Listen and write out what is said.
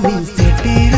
Tony Cepiro.